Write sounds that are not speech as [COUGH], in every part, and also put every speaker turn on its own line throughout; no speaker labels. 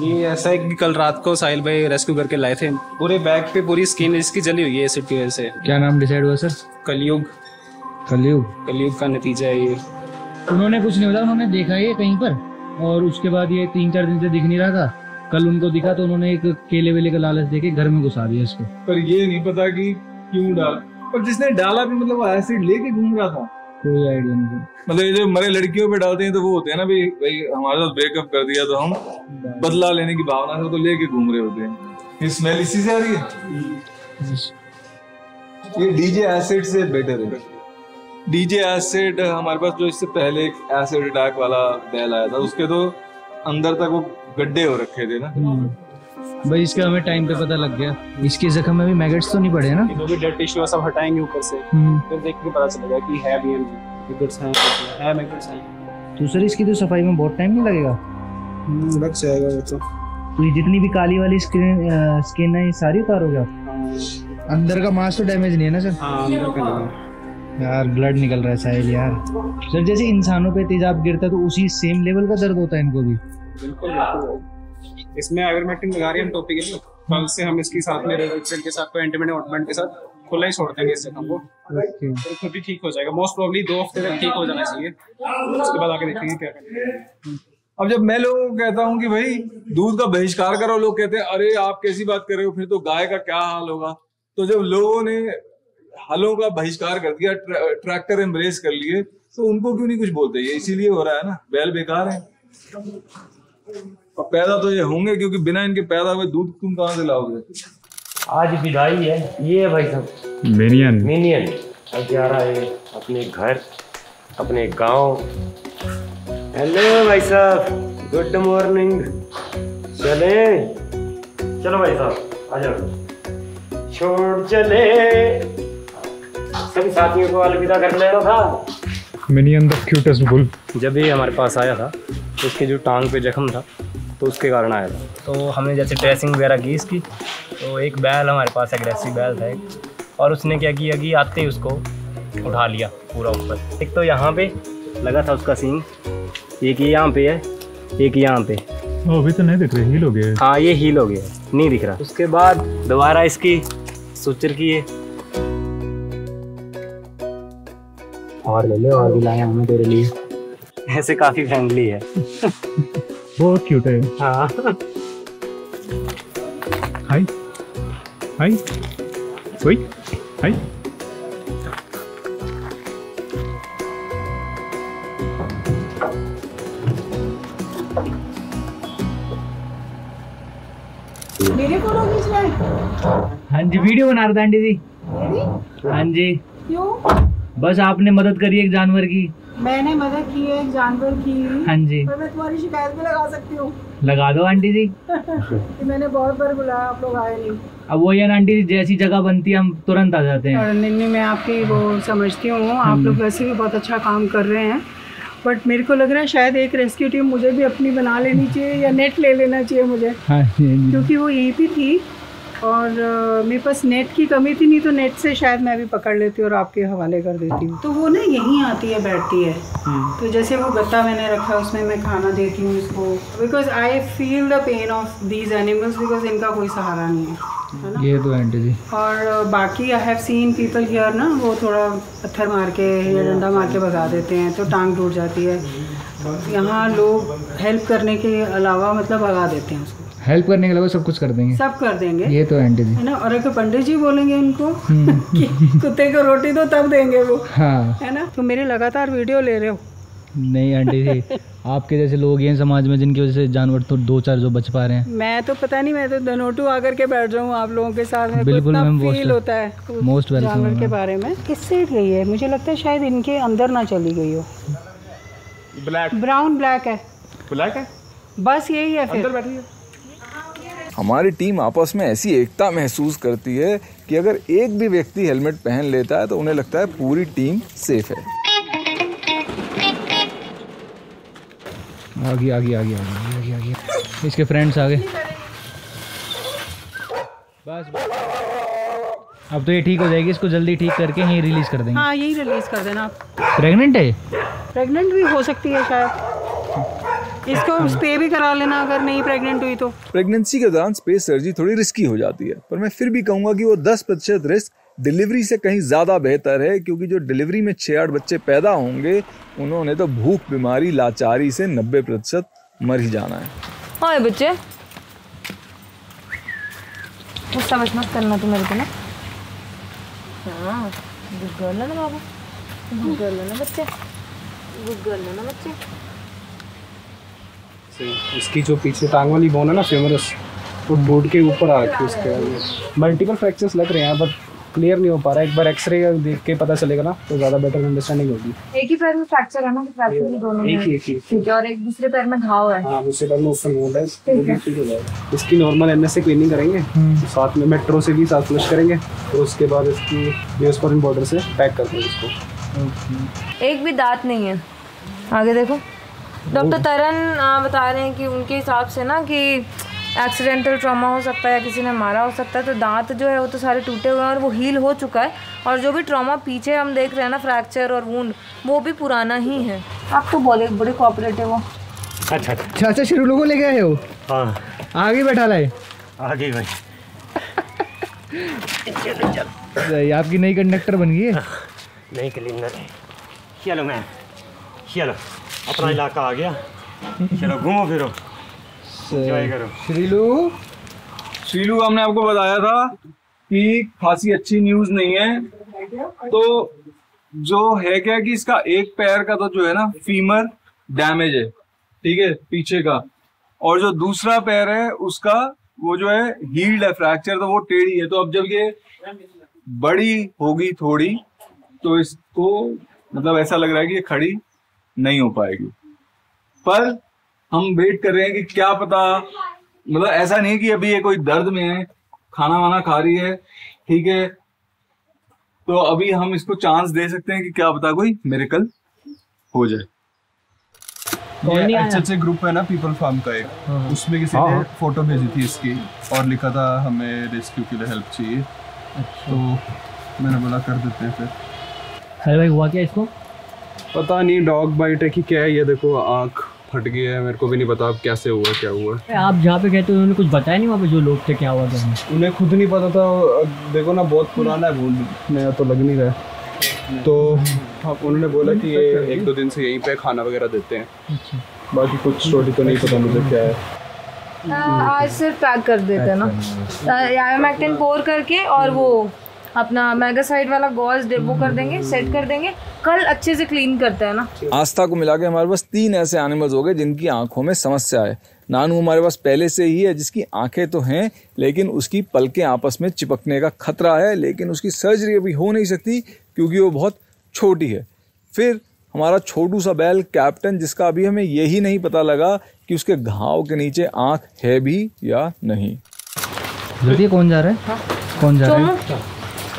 ये ऐसा है कि कल रात को साहिल भाई रेस्क्यू करके लाए थे। पूरे बैग पे पूरी स्किन इसकी जली हुई है एसिड की वजह से।
क्या नाम डिसाइड हुआ सर
कलयुग।
कलयुग?
कलयुग का नतीजा है ये।
उन्होंने कुछ नहीं बताया उन्होंने देखा ये कहीं पर और उसके बाद ये तीन चार दिन से दिख नहीं रहा था। कल उनको दिखा तो उन्होंने एक केले वेले का लालच देके घर में घुसा दिया इसको।
पर ये नहीं पता कि क्यों डाला। पर जिसने डाला भी मतलब वो एसिड लेके घूम रहा था।
कोई आइडिया नहीं
मतलब ये जो मरे लड़कियों पे डालते हैं तो वो होते हैं ना भाई भाई हमारे साथ ब्रेकअप कर दिया तो हम बदला लेने की भावना से तो लेके घूम रहे होते हैं। ये स्मेल इसी से आ रही है? ये डीजे एसिड से बेटर है। डीजे एसिड हमारे पास जो इससे पहले एक एसिड अटैक वाला बैल आया था उसके तो अंदर तक वो गड्ढे हो रखे थे ना।
हम्म। भाई इसका हमें टाइम पे पता लग गया। इसके जख्म में भी मैगट्स तो नहीं पड़े ना?
जो भी डेड टिश्यू सब हटाएँगे ऊपर से।
हम्म।
फिर देख के पता चलेगा कि है भी मैगट्स हैं है मैगट्स हैं।
तो सर इसकी तो सफ़ाई में बहुत टाइम नहीं लगेगा?
हम्म, लग जाएगा वो तो।
तो ये जितनी भी काली वाली स्किन स्किन है ये सारी उतारोगे आप? अंदर का मांस तो डैमेज नहीं है ना सर
हाँ अंदर का नहीं।
यार ब्लड निकल रहा है साहिल यार। सर जैसे इंसानों पे तेजाब गिरता है तो उसी सेम लेवल का दर्द होता है इनको भी?
बिल्कुल बिल्कुल। इसमें आयुर्मेटिन लगा रही है हम टॉपिकली कल से हम इसके साथ में के साथ कोई एंटीमेटिक ऑटमेंट के साथ खुला ही छोड़ देंगे इससे हमको
ओके
फिर खुद ही ठीक हो जाएगा। मोस्ट प्रॉब्ली दो हफ़्ते तक ठीक हो जाना चाहिए। उसके बाद आगे देखेंगे क्या करेंगे
अब जब मैं लोगों को कहता हूँ कि भाई दूध का बहिष्कार करो लोग कहते हैं अरे आप कैसी बात कर रहे हो? फिर तो गाय का क्या हाल होगा? तो जब लोगों ने हलों का बहिष्कार कर दिया ट्रै, ट्रैक्टर एम्ब्रेस कर लिए तो उनको क्यों नहीं कुछ बोलते? ये इसीलिए हो रहा है ना। बैल बेकार है। और पैदा तो ये होंगे क्योंकि बिना इनके पैदा हुए दूध तुम कहाँ से लाओगे?
आज विदाई है। ये है भाई साहब
मिनियन
मिनियन अब जा रहा है अपने घर अपने गाँव। हेलो भाई साहब। गुड मॉर्निंग चले? चलो भाई साहब आ जाओ। छोड़ चले। सभी साथियों को अलविदा कर लेना था।
मिनियन द क्यूटेस्ट बुल
जब ये हमारे पास आया था तो उसके जो टांग पे जख्म था तो उसके कारण आया था। तो हमने जैसे ड्रेसिंग वगैरह की इसकी तो एक बैल हमारे पास एग्रेसिव बैल था एक। और उसने क्या किया कि आते ही उसको उठा लिया पूरा ऊपर। एक तो यहाँ पे लगा था उसका सींग एक ये यहाँ पे है एक यहाँ पे।
ओ अभी तो नहीं दिख रहे हील हो गए
हाँ। ये हील हो गया है, नहीं दिख रहा। उसके बाद दोबारा इसकी सुचर किए और ले ले और भी लाए हमें तेरे लिए। ऐसे काफ़ी फ्रेंडली है। [LAUGHS]
बहुत क्यूट है
हाँ।
हाय हाय ओए हाय
मेरे फ़ोटो खींच रहे हैं
हाँ जी वीडियो बना रहा था आंटी जी? हाँ जी।
क्यों?
बस आपने मदद करी एक जानवर की?
मैंने मदद की है एक जानवर की।
हाँ जी।
पर मैं तुम्हारी शिकायत भी लगा सकती हूँ।
लगा दो आंटी जी।
कि मैंने बहुत बार बुलाया आप लोग आए नहीं।
अब वो यार आंटी जी जैसी जगह बनती है हम तुरंत आ जाते हैं।
और निन्नी मैं आपकी वो समझती हूँ। आप लोग वैसे भी बहुत अच्छा काम कर रहे हैं। बट मेरे को लग रहा है शायद एक रेस्क्यू टीम मुझे भी अपनी बना लेनी चाहिए या नेट ले लेना चाहिए मुझे।
हाँ
क्योंकि वो यहीं पे थी। और मेरे पास नेट की कमी थी नहीं तो नेट से शायद मैं भी पकड़ लेती और आपके हवाले कर देती हूँ। तो वो ना यहीं आती है बैठती है। तो जैसे वो गत्ता मैंने रखा उसमें मैं खाना देती हूँ इसको। Because I feel the pain of these animals because इनका कोई सहारा नहीं है है
ये तो आंटी जी।
और बाकी I have seen people here ना वो थोड़ा पत्थर मार के या डंडा मार के भगा देते हैं तो टांग टूट जाती है। यहाँ लोग हेल्प करने के अलावा मतलब भगा देते हैं उसको।
हेल्प करने के अलावा सब कुछ कर देंगे।
सब कर देंगे।
ये तो आंटी जी।
है ना? और अगर पंडित जी बोलेंगे इनको
हम्म, [LAUGHS]
कि कुत्ते को रोटी दो तब देंगे वो।
हाँ।
है ना? तो मेरे लगातार वीडियो ले रहे हो।
नहीं आंटी जी आपके जैसे लोग हैं समाज में जिनकी वजह से जानवर तो दो चार जो बच पा रहे हैं।
मैं तो पता नहीं मैं तो धनोटू आकर के बैठ जाऊँ आप लोगों के साथ में।
बिल्कुल मैम,
फील होता है
welcome
जानवर के बारे में। किस साइड गई है? मुझे लगता है शायद इनके अंदर ना चली गई हो।
ब्लैक
ब्राउन ब्लैक है।
ब्लैक है?
बस यही है फिर।
बैठी है?
हमारी टीम आपस में ऐसी एकता महसूस करती है कि अगर एक भी व्यक्ति हेलमेट पहन लेता है तो उन्हें लगता है पूरी टीम सेफ़ है।
आगे आगे आगे आगे आगे आगे इसके फ्रेंड्स आ गए बस बस। अब तो ये ठीक हो जाएगी इसको जल्दी ठीक करके यहीं रिलीज़ कर देंगे।
हाँ यही रिलीज़ कर देना। आप
प्रेग्नेंट है?
प्रेग्नेंट भी हो सकती है शायद। इसको स्पे भी करा लेना अगर नहीं प्रेग्नेंट हुई तो।
प्रेगनेंसी के दौरान स्पेस सर्जरी थोड़ी रिस्की हो जाती है पर मैं फिर भी कहूँगा कि वो 10 प्रतिशत रिस्क डिलीवरी से कहीं ज़्यादा बेहतर है क्योंकि जो डिलीवरी में छः आठ बच्चे पैदा होंगे उन्होंने तो भूख बीमारी लाचारी से 90 प्रतिशत मर ही जाना है।
ओए बच्चे। गुस्सा बस मत करना तू मेरे को ना। हाँ गुड गर्ल है ना बाबू। गुड गर्ल है ना बच्चे। गुड गर्ल है ना बच्चे।
इसकी जो पीछे टांग वाली बोन है ना फेमरस वो टूट के ऊपर आ रखी उसके मल्टीपल फ्रैक्चर्स लग रहे हैं बट क्लियर नहीं हो पा रहा। है एक बार एक्सरे देख के पता चलेगा ना तो ज़्यादा बेटर अंडरस्टैंडिंग होगी।
एक ही पैर में फ्रैक्चर है ना कि फ्रैक्चर भी दोनों में
एक
ही
एक ही।
ठीक है और एक दूसरे पैर में घाव है।
हाँ दूसरे बार में ओपन रहा है ठीक हो। जाएगा। इसकी नॉर्मल एन से क्लीनिंग करेंगे साथ में मेट्रो से भी साथ फ्लश करेंगे और उसके बाद इसकी डिस्पोरिन बॉर्डर से पैक कर देंगे इसको।
एक भी दांत नहीं है। आगे देखो। डॉक्टर तरन बता रहे हैं कि उनके हिसाब से ना कि एक्सीडेंटल ट्रॉमा हो सकता है या किसी ने मारा हो सकता है तो दांत जो है वो तो सारे टूटे हुए हैं और वो हील हो चुका है। और जो भी ट्रॉमा पीछे हम देख रहे हैं ना फ्रैक्चर और वूंड वो भी पुराना ही है। आप तो बोले बड़े कोऑपरेटिव हो।
अच्छा।
अच्छा अच्छा शुरू लोगों लेके आए हो?
हाँ।
आगे बैठा लाए।
आगे भाई।
सही, आपकी नई कंडक्टर बन गई है?
नहीं क्लीनर चलो मैम चलो। अपना इलाका आ गया। चलो घूमो फिरो। एंजॉय करो।
श्रीलू।
शीलू हमने आपको बताया था कि खासी अच्छी न्यूज़ नहीं है। तो जो है क्या कि इसका एक पैर का तो जो है ना फीमर डैमेज है। ठीक है? पीछे का। और जो दूसरा पैर है उसका वो जो है हील्ड है फ्रैक्चर तो वो टेढ़ी है। तो अब जब ये बड़ी होगी थोड़ी तो इसको मतलब ऐसा लग रहा है कि ये खड़ी नहीं हो पाएगी। पर हम वेट कर रहे हैं कि क्या पता मतलब ऐसा नहीं कि अभी ये कोई दर्द में है खाना वाना खा रही है ठीक है तो अभी हम इसको चांस दे सकते हैं कि क्या पता कोई मेरेकल हो जाए।
ये एच ग्रुप है ना पीपल फार्म का एक। उसमें किसी ने फ़ोटो भेजी थी इसकी और लिखा था हमें रेस्क्यू के लिए हेल्प चाहिए। तो मैंने बोला कर देते हैं फिर।
अरे भाई हुआ क्या इसको?
पता नहीं डॉग बाइट है कि क्या है ये देखो आँख फट गई है मेरे को भी नहीं पता अब कैसे हुआ क्या हुआ।
आप जहाँ पे गए थे उन्होंने कुछ बताया नहीं वहाँ पे जो लोग थे क्या हुआ नहीं
उन्हें खुद नहीं पता था देखो ना बहुत पुराना है वुंड नया तो लग नहीं रहा तो हाँ, उन्होंने बोला कि ये एक दो दिन से यहीं पे खाना वगैरह देते हैं। बाकी कुछ स्टोरी तो नहीं पता मुझे क्या है।
आज सिर्फ़ पैक कर देते हैं ना। यामाक्टिन पोर करके और वो अपना मेगासाइड वाला गॉज वो कर देंगे सेट कर देंगे। कल अच्छे से क्लीन करते हैं ना।
आस्था को मिला के हमारे पास तीन ऐसे एनिमल्स हो गए जिनकी आँखों में समस्या है। नानू हमारे पास पहले से ही है जिसकी आँखें तो हैं लेकिन उसकी पलकें आपस में चिपकने का खतरा है लेकिन उसकी सर्जरी अभी हो नहीं सकती क्योंकि वो बहुत छोटी है। फिर हमारा छोटू सा बैल कैप्टन जिसका अभी हमें यही नहीं पता लगा कि उसके घाव के नीचे आँख है भी या नहीं।
जल्दी कौन जा रहा है? कौन जा रहा है?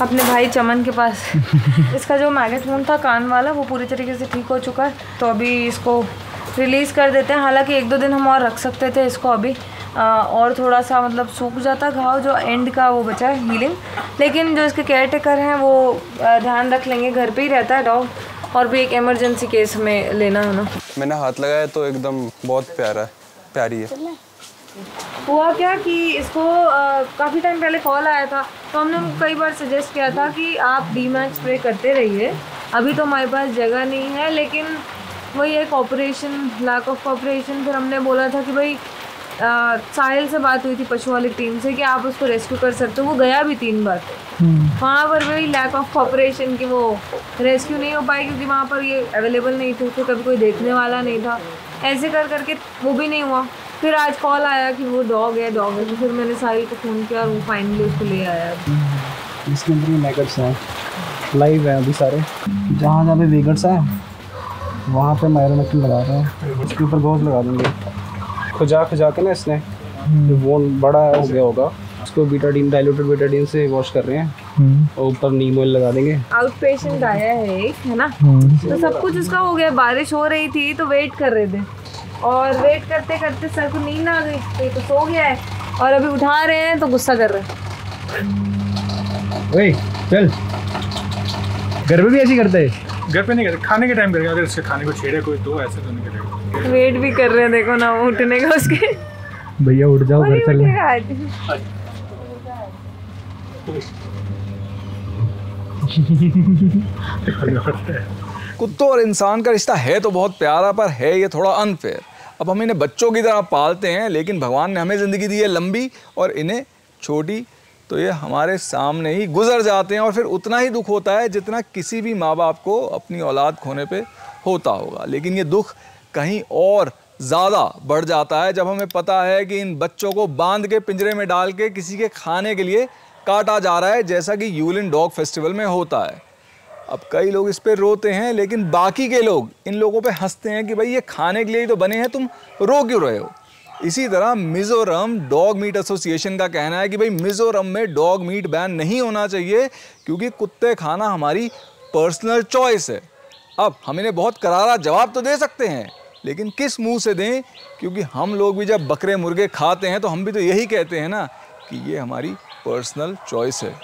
अपने भाई चमन के पास। [LAUGHS] इसका जो मैगट वूंड था कान वाला वो पूरी तरीके से ठीक हो चुका है। तो अभी इसको रिलीज़ कर देते हैं। हालाँकि एक दो दिन हम और रख सकते थे इसको अभी। आ, और थोड़ा सा मतलब सूख जाता घाव जो एंड का वो बचा है हीलिंग लेकिन जो इसके केयर टेकर हैं वो ध्यान रख लेंगे। घर पे ही रहता है डॉग और भी एक इमरजेंसी केस में लेना है ना।
मैंने हाथ लगाया तो एकदम बहुत प्यारा है। प्यारी है
हुआ क्या कि इसको काफ़ी टाइम पहले कॉल आया था तो हमने कई बार सजेस्ट किया था कि आप डी मैच स्प्रे करते रहिए। अभी तो हमारे पास जगह नहीं है लेकिन वही एक ऑपरेशन लैक ऑफ़ ऑपरेशन फिर हमने बोला था कि भाई आ, साहिल से बात हुई थी पशु वाली टीम से कि आप उसको रेस्क्यू कर सकते हो। वो गया भी तीन बार। वहाँ पर वही लैक ऑफ़ ऑपरेशन की वो रेस्क्यू नहीं हो पाई क्योंकि वहाँ पर ये अवेलेबल नहीं थे उसको कभी कोई देखने वाला नहीं था। ऐसे कर करके वो भी नहीं हुआ। फिर आज कॉल आया कि वो डॉग है डॉग है। तो फिर मैंने साहिल को फ़ोन किया और वो फाइनली उसको ले आया।
इसके अंदर मैगट्स हैं। लाइव हैं अभी सारे। जहाँ जहाँ पे वेगट्स हैं वहाँ पे मायरोमेक्टिन लगा रहे हैं। उसके ऊपर गोज लगा देंगे। खुजा खुजा के ना इसने। जो वो बड़ा हो गया होगा। उसको बीटाडीन डाइल्यूटेड बीटाडीन से वॉश कर रहे हैं। और ऊपर नीम ऑयल लगा देंगे।
आउट पेशेंट आया है एक है ना? तो सब कुछ उसका हो गया। बारिश हो रही थी तो वेट कर रहे थे। और वेट करते करते सर को नींद आ गई तो ये तो सो गया है। और अभी उठा रहे हैं तो गुस्सा कर रहे हैं।
ओए चल। घर पे भी ऐसे करते हैं?
घर पे नहीं करते खाने के टाइम करेगा अगर इसके खाने को छेड़े कोई तो ऐसे तो नहीं करेगा
वेट भी कर रहे हैं देखो ना उठने का उसके।
भैया उठ जाओ घर चल।
कुत्तों और इंसान का रिश्ता है तो बहुत प्यारा पर है ये थोड़ा अनफेयर अब हम इन्हें बच्चों की तरह पालते हैं, लेकिन भगवान ने हमें ज़िंदगी दी है लंबी और इन्हें छोटी तो ये हमारे सामने ही गुजर जाते हैं और फिर उतना ही दुख होता है जितना किसी भी माँ बाप को अपनी औलाद खोने पे होता होगा। लेकिन ये दुख कहीं और ज़्यादा बढ़ जाता है जब हमें पता है कि इन बच्चों को बाँध के, पिंजरे में डाल के, किसी के खाने के लिए काटा जा रहा है, जैसा कि यूलिन डॉग फेस्टिवल में होता है। अब कई लोग इस पर रोते हैं, लेकिन बाकी के लोग, इन लोगों पे हँसते हैं कि भाई ये खाने के लिए ही तो बने हैं, तुम रो क्यों रहे हो? इसी तरह मिजोरम डॉग मीट एसोसिएशन का कहना है कि भाई मिजोरम में डॉग मीट बैन नहीं होना चाहिए, क्योंकि कुत्ते खाना हमारी पर्सनल चॉइस है। अब हम इन्हें बहुत करारा जवाब तो दे सकते हैं, लेकिन किस मुँह से दें? क्योंकि हम लोग भी जब बकरे मुर्गे खाते हैं तो हम भी तो यही कहते हैं ना कि ये हमारी पर्सनल चॉइस है।